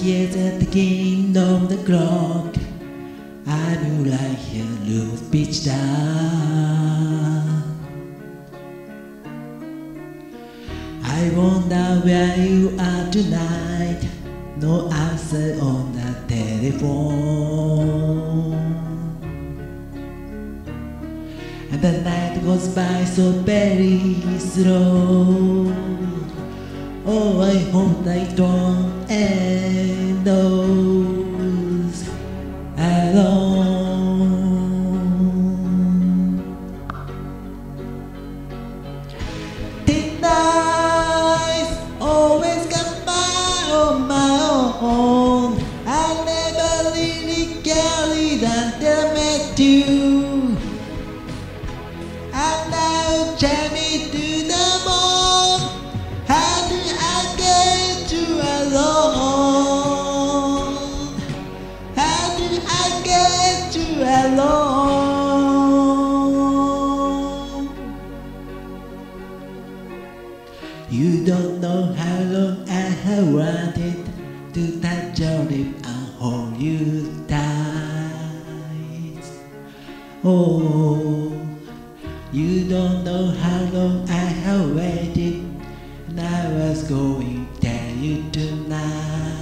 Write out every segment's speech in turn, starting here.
hear the ticking of the clock. I feel like a loose pitch down. I wonder where you are tonight. No answer on the telephone. And the night goes by so very slow. Oh, I hope they don't end those alone. Thin nights always come by on my own. I never really carried until I met you. And alone? You don't know how long I have wanted to touch your lip and hold you tight. Oh, you don't know how long I have waited, and I was going to tell you tonight.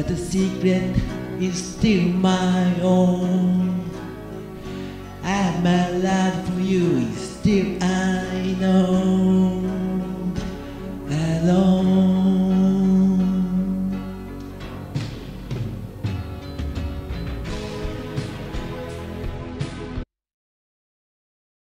But the secret is still my own. And my love for you is still I know.